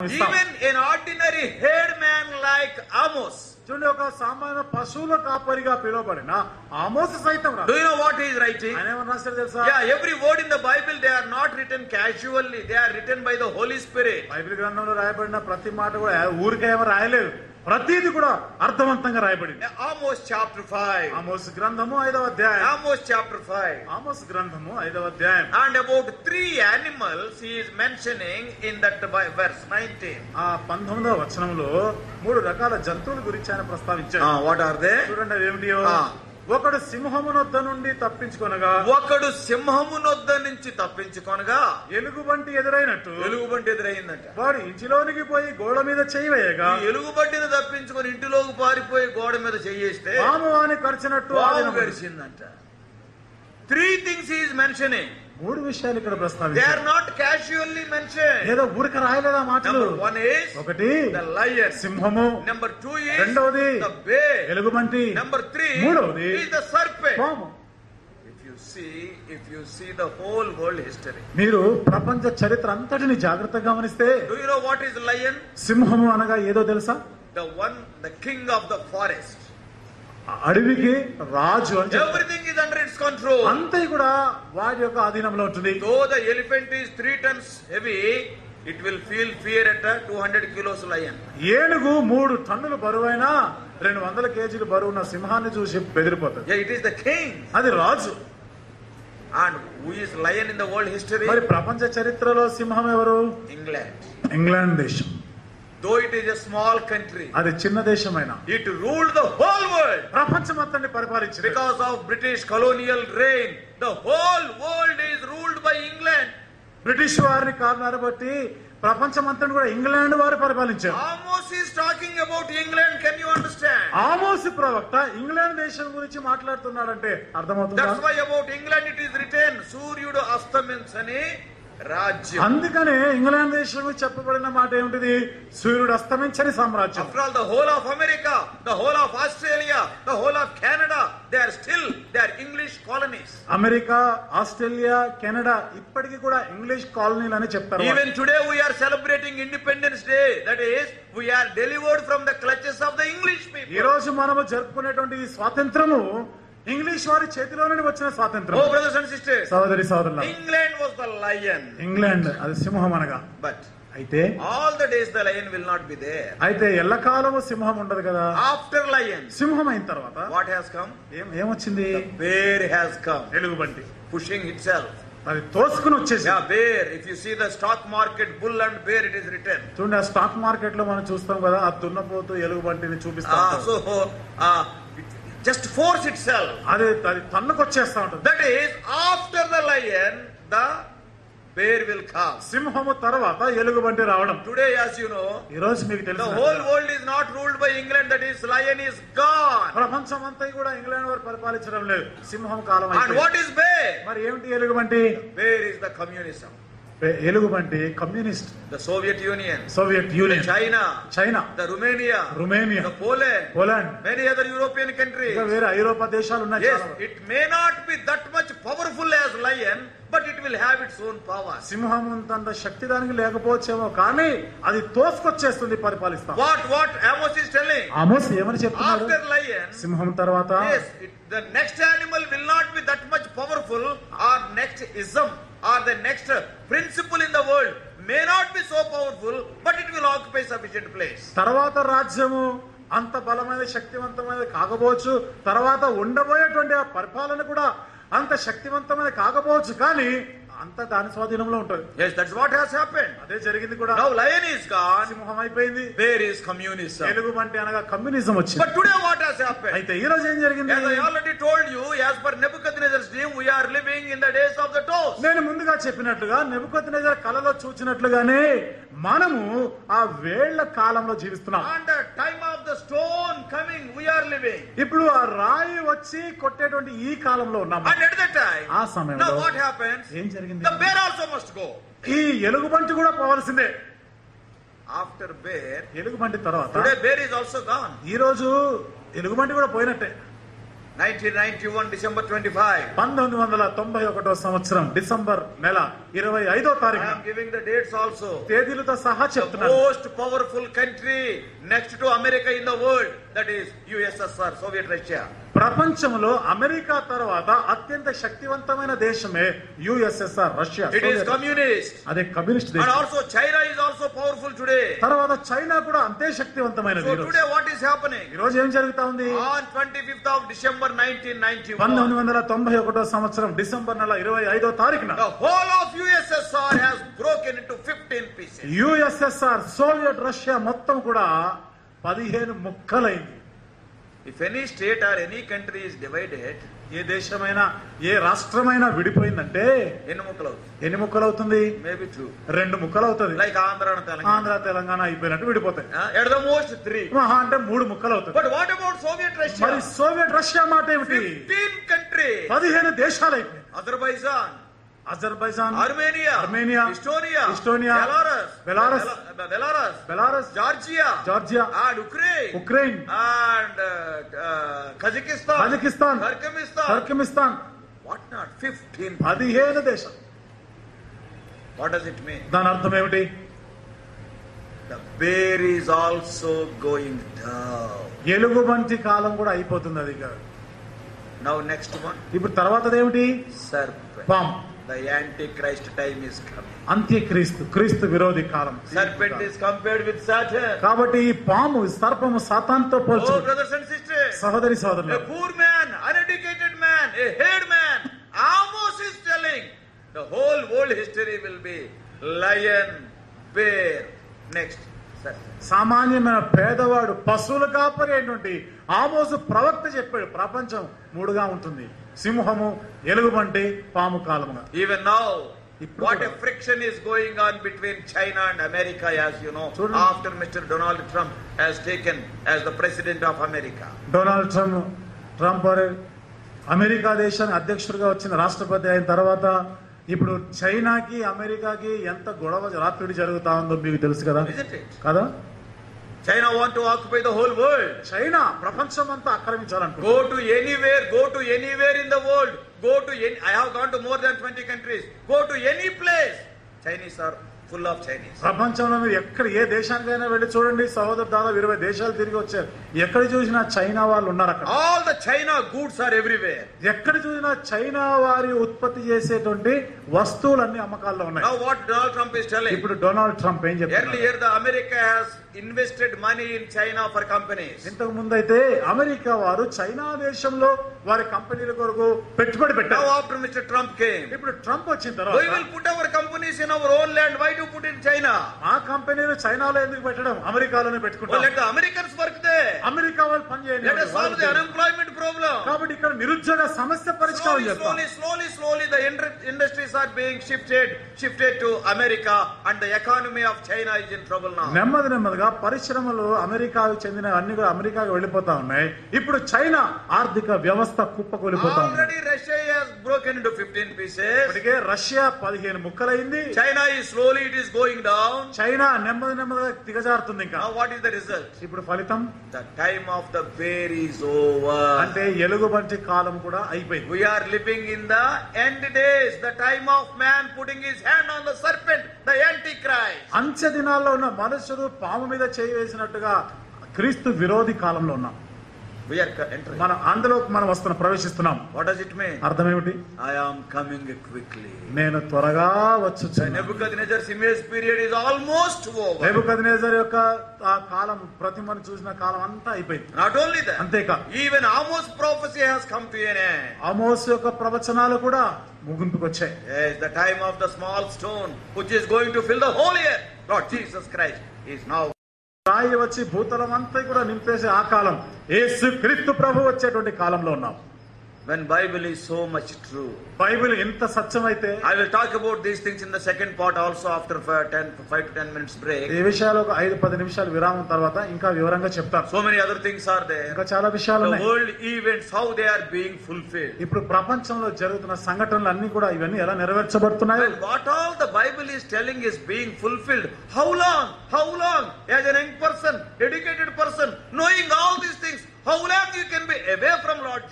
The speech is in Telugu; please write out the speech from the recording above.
Even an ordinary head man like Amos చూడండి ఒక సామాన్య పశువుల కాపరిగా పిలువబడిన ఆమోస్ సైతం do know what is writing ఆయన ఏమన్నా సరే తెలుసా? Yeah every word in the Bible they are not written casually they are written by the Holy Spirit Bible గ్రంథంలో రాయబడిన ప్రతి మాట కూడా ఊరికే ఏమో రాయలేదు. ప్రతిది కూడా అర్థవంతంగా రాయబడింది Amos chapter 5. ఆమోస్ గ్రంథము ఐదవ అధ్యాయం Amos chapter 5. ఆమోస్ గ్రంథము ఐదవ అధ్యాయం about three animals he is mentioning in that vi- verse 19. ఆ పంతొమ్మిదవ వచనంలో మూడు రకాల జంతువుల గురించి ఆయన ప్రస్తావించారు Ah, what are they? చూడండి అవి ఏమిటియో ఆ. ఒకడు సింహమునొద్ద నుండి తప్పించుకొనగా ఒకడు సింహమునొద్ద నుంచి తప్పించుకొనగా ఎలుగుబంటి ఎదురైనట్టు. ఎలుగుబంటి ఎదురైందంట. వాడు ఇంటిలోనికి పోయి గోడ మీద చేయి వేయగా ఈ ఎలుగుబంటిని తప్పించుకొని ఇంటిలోకి పారిపోయి గోడ మీద చెయ్యేస్తే పాము వాని కరిచినట్టు. గడిచిందంట త్రీ థింగ్స్ ఈజ్ మెన్షనింగ్ మూడు విషయాలు ఇక్కడ దే ప్రస్తావించారు ఆర్ నాట్ క్యాజువల్లీ మెన్షన్ ఏదో ఊరిక రాయలేదా మాటలు? వన్ ఈస్ ఒకటి ద లయన్ సింహము. నెంబర్ టూ ఈస్ రెండవది ద బేర్ ఎలుగుబంటి. నెంబర్ త్రీ మూడవది ఈస్ ద సర్పెంట్ పాము if you see if you see the whole world history మీరు ప్రపంచ చరిత్ర అంతటిని జాగ్రత్తగా గమనిస్తే do you know what is lion సింహము అనగా ఏదో తెలుసా? The one the king of the forest అడవికి రాజు అని. Everything is under its control అంతే కూడా వాడి యొక్క ఆధీనంలో ఉంటుంది. Though the elephant is three tons heavy it will feel fear at two hundred kilos lion ఏనుగు మూడు టన్నులు బరువైన రెండు వందల కేజీలు బరువు ఉన్న సింహాన్ని చూసి బెదిరిపోతుంది. ఇట్ ఈస్ ద కింగ్ అది రాజు. And who is lion in the world history మరి ప్రపంచ చరిత్రలో సింహం ఎవరు? ఇంగ్లాండ్ ఇంగ్లాండ్ దేశం. Though it is small country అది చిన్న దేశమైన. It rule the whole world ప్రపంచం అతన్ని పరిపాలించి because of British colonial reign the whole world is ruled by England British వారిని కారణాలు బట్టి ప్రపంచమంతా కూడా ఇంగ్లాండ్ వారు పరిపాలించారు. Amos talking about England can you understand Amos ప్రవక్త ఇంగ్లాండ్ దేశం గురించి మాట్లాడుతున్నాడంటే అర్థమవుతుంది? ఇంగ్లాండ్ ఇట్ ఇస్ రిటెన్ సూర్యుడు అస్తమించని రాజ్యం. అందుకనే ఇంగ్లాండ్ దేశం చెప్పబడిన మాట ఏమిటి సూర్యుడు అస్తమించని సామ్రాజ్యం. After all the whole of America the whole of Australia the whole of Canada they are still they are English colonies America Australia Canada ఇప్పటికీ కూడా ఇంగ్లీష్ కాలనీలు అని చెప్తారు even today we are celebrating Independence Day that is we are delivered from the clutches of the English people ఈ రోజు మనము జరుపుకునేటువంటి స్వాతంత్రము ఇంగ్లీష్ వారి చేతిలోనే వచ్చిన స్వాతంత్రం. ఓ సోదరి సోదరులు England was the lion England అది సింహం అనగా. బట్ అయితే all the days the lion will not be there అయితే ఎల్ల కాలము సింహం ఉండదు కదా. ఆఫ్టర్ లయన్ సింహం అయిన తర్వాత వాట్ హ్యాస్ కమ్ ఏం ఏమొచ్చింది? బేర్ హ్యాస్ కమ్ ఎలుగు బండి పుషింగ్ ఇట్ సెల్ఫ్ అది తోసుకుని వచ్చేసి the stock market bull and bear it is return చూడండి స్టాక్ మార్కెట్లో మనం చూస్తాం కదా ఆ దున్నపోతు ఎలుగు బండిని చూపిస్తాం జస్ట్ ఫోర్స్ ఇట్ సెల్ అది అది తన్నుకొచ్చేస్తా ఉంటుంది. That is after the lion the bear will కా సింహము తర్వాత ఎలుగు బండి రావడం. టుడే యాస్ యు నో ఈ రోజు మీకు తెలుసు whole world is not ruled by England that is lion is gone ప్రపంచం అంతా కూడా ఇంగ్లాండ్ వారు పరిపాలించడం లేదు. సింహం కాలం అండ్ వాట్ ఇస్ బే మరి ఏంటి ఎలుగు బండి bear is the communism ఏలుగుబంటి communist the Soviet Union Soviet Union China China the Romania Romania Poland Poland many other European country వేరే ఐరోపా దేశాలు ఉన్నాయి it may not be that much powerful as lion but it will have its own power సింహం ఉంటుంద శక్తి దానికి లేకపోవచ్చేమో కానీ అది తోసుకొచ్చేస్తుంది పరిపాలిస్తాం. What what Amos is telling ఏమని చెప్తున్నాడు? ఆఫ్టర్ లయన్ సింహం తర్వాత the next animal will not be that much powerful or next ism or the next principle in the world may not be so powerful, but it will occupy sufficient place. తర్వాత రాజ్యము అంత బలమైన శక్తివంతమైన కాకపోవచ్చు తర్వాత ఉండబోయేటువంటి ఆ పరిపాలన కూడా అంత శక్తివంతమైన కాకపోవచ్చు కానీ అంత దాని స్వాధీనంలో ఉంటుంది Yes, that's what has happened. అదే జరిగింది కూడా Now lion is gone, సింహం అయిపోయింది there is communism. ఎలుగుబంటి అనగా కమ్యూనిజం వచ్చింది But today what has happened? అయితే ఈ రోజు ఏం జరిగింది As I already told you, as per Nebuchadnezzar's dream, we are living in the days of the toast. నేను ముందుగా చెప్పినట్లుగా నెబుకొద్దినేజర్ కలలో చూచినట్లుగానే మనము ఆ వేళ్ళ కాలంలో జీవిస్తున్నాం the time of the stone coming, we are living. ఇప్పుడు ఆ రాయి వచ్చి కొట్టేటువంటి ఈ కాలంలో ఉన్నాం And at that time, ఆ సమయంలో what happens? ఏం జరిగింది జరిగింది ఈ ఎలుగు కూడా పోవాల్సిందే. ఆఫ్టర్ బేర్ ఎలుగు బంటి తర్వాత ఈ రోజు ఎలుగుబంటి కూడా పోయినట్టే. ప్రపంచంలో అమెరికా తర్వాత అత్యంత శక్తివంతమైన దేశమే USSR Russia it is communist అదే కమ్యూనిస్ట్ ఆల్సో చైనా today. తర్వాత చైనా కూడా అంతే శక్తివంతమైనది today what is happening? ఈ రోజు ఏం జరుగుతా ఉంది On 25th of December 1991, పంతొమ్మిది వందల తొంభై ఒకటో సంవత్సరం డిసెంబర్ నెల ఇరవై ఐదో తారీఖున the whole of USSR has broken into 15 pieces. USSR Soviet Russia మొత్తం కూడా పదిహేను ముక్కలైంది if any state or any country is divided ఏ దేశమైనా ఏ రాష్ట్రమైనా విడిపోయిందంటే ఎన్ని ముక్కలు అవుతుంది ఎన్ని ముక్కలు అవుతుంది మేబీ టూ రెండు ముక్కలు అవుతుంది లైక్ ఆంధ్ర తెలంగాణ ఆంధ్ర తెలంగాణ అయిపోయినట్టు విడిపోతాయి. ఎట్ ద మోస్ట్ త్రీ అంటే మూడు ముక్కలు అవుతాయి but what about Soviet Russia Soviet Russia మాట ఏమిటి? కంట్రీ పదిహేను దేశాలు అయిపోయి Azerbaijan Azerbaijan Armenia Armenia Estonia Estonia Belarus Belarus Belarus Belarus Georgia Georgia and Ukraine Ukraine and Kazakhstan Kazakhstan Turkmenistan Turkmenistan what not fifteen పదిహేను దేశం. వాట్ డస్ ఇట్ మీన్ దాని అర్థం ఏమిటి? The bear is also going down ఎలుగు మంచి కాలం కూడా అయిపోతుంది అది ఇక నౌ నెక్స్ట్ వన్ ఇప్పుడు తర్వాతది ఏమిటి? సర్ పాంప్ అంత్యక్రీస్తు క్రీస్తు విరోధి కాలం సర్పెంట్ ఇస్ కంపేర్డ్ విత్ కాబట్టి ఈ పాము సర్పము సాతాన్తో పోల్చు సహోదరి సోదరులు poor man uneducated man head man Amos is telling the whole world history will be lion bear next సామాన్యమైన పేదవాడు పశువుల కాపరి ఏంటంటే ఆమోసు ప్రవక్త చెప్పాడు. ప్రపంచం మూడుగా ఉంటుంది. సింహము ఎలుగుబంటి పాము కాలముగా ఇప్పుడు what a కూడా. friction is going on between China and America, as you know, చూడండి. after Mr. Donald Trump has taken as the president of America. Donald Trump Trump America దేశానికి అధ్యక్షుడిగా వచ్చిన రాష్ట్రపతి అయిన తర్వాత ఇప్పుడు చైనాకి అమెరికాకి ఎంత గొడవ రాత్రి జరుగుతా ఉందో మీకు తెలుసు కదా? కదా China want to occupy the whole world. China ప్రపంచం అంతా ఆక్రమించాలనుకుంటుంది Go to anywhere, go to anywhere in the world. Go to any, I have gone to more than 20 countries. Go to any place. Chinese are full of Chinese ప్రపంచంలో మీరు ఎక్కడ ఏ దేశానికైనా వెళ్ళి చూడండి సహోదరు దాదాపు ఇరవై దేశాలు తిరిగి వచ్చారు. ఎక్కడ చూసినా చైనా వాళ్ళు ఉన్నారు అక్కడ. All the China goods are everyway ఎక్కడ చూసినా చైనా వారి ఉత్పత్తి చేసేటువంటి వస్తువులు అన్ని అమ్మకాల్లో ఉన్నాయి. వాట్ డొనాల్డ్ ట్రంప్ ఇస్ ఇప్పుడు డొనాల్డ్ ట్రంప్ ఏం చెప్పారు early year the America has invested money in China for company ఇంతకు ముందు అయితే అమెరికా వారు చైనా దేశంలో వారి కంపెనీల కొరకు పెట్టుబడి పెట్టారు. ఆఫ్టర్ మిస్టర్ ట్రంప్ కే ఇప్పుడు ట్రంప్ వచ్చిన తర్వాత we put our companies in our own land why to put in China. మా కంపెనీని చైనాలో ఎందుకు పెట్టడం? అమెరికాలోనే పెట్టుకుంటాం అమెరికన్స్ వర్క్ అమెరికా వాళ్ళు పని చేయండి ప్రాబ్లం కాబట్టి ఇక్కడ నిరుద్యోగ సమస్య పరిష్కారం slowly slowly slowly the industries are being shifted shifted to America and the economy of China is in trouble నెమ్మది నెమ్మదిగా పరిశ్రమలు అమెరికాకు చెందిన అన్ని కూడా అమెరికాకు వెళ్ళిపోతా ఉన్నాయి. ఇప్పుడు చైనా ఆర్థిక వ్యవస్థ కుప్పకూలిపోతా ఉంది. Already Russia has broken into 15 Russia 15 ముక్కలైంది. చైనా ఈ slowly rate is going down China నెమ్మది నెమ్మది దిగజారుతుంది ఇంకా. వాట్ ఈస్ ద రిజల్ట్ ఇప్పుడు ఫలితం? The time of the bear is over అంటే ఎలుగుబంటి కాలం కూడా అయిపోయింది. We are living in the end days the time of man putting his hand on the serpent the antichrist అంత్య దినాల్లో ఉన్న మనుషులు పాము మీద చేయి వేసినట్టుగా క్రీస్తు విరోధి కాలంలో ఉన్నాం. మనం అందులో మనం వస్తున్న ప్రవేశిస్తున్నాం. వాట్ డస్ ఇట్ మే అర్థం ఏమిటి ఐ ఆమ్ కమింగ్ క్విక్లీ నేను త్వరగా వచ్చు Nebuchadnezzar image period is almost over Nebuchadnezzar యొక్క కాలం ప్రతి మనం చూసిన కాలం అంతా అయిపోయింది. నాట్ ఓన్లీ దట్ అంతే కా even Amos prophecy has come to Amos యొక్క ప్రవచనాలు కూడా ముగింపుకి వచ్చాయి the time of the small stone which is going to fill the whole earth Lord Jesus Christ is now రాయి వచ్చి భూతలం అంతా కూడా నింపేసే ఆ కాలం. ఏసు క్రీస్తు ప్రభు వచ్చేటువంటి కాలంలో ఉన్నాం. When Bible is so much true. Bible ఎంత సత్యమైతే I will talk about these things in the second part also after fi- 10, 5 to 10 minutes break. ఈ విషయాలు ఒక ఐదు పది నిమిషాలు విరామం తర్వాత ఇంకా వివరంగా చెప్తారు So many other things are there. ఇంకా చాలా విషయాలు The ఉన్నాయి world events, how they are being fulfilled. ఇప్పుడు ప్రపంచంలో జరుగుతున్న సంఘటనలు అన్ని కూడా ఇవన్నీ ఎలా నెరవేర్చబడుతున్నాయి what all the Bible is telling is being fulfilled. How long? How long? As an young person, educated person, knowing all these things, how long you can be away from Lord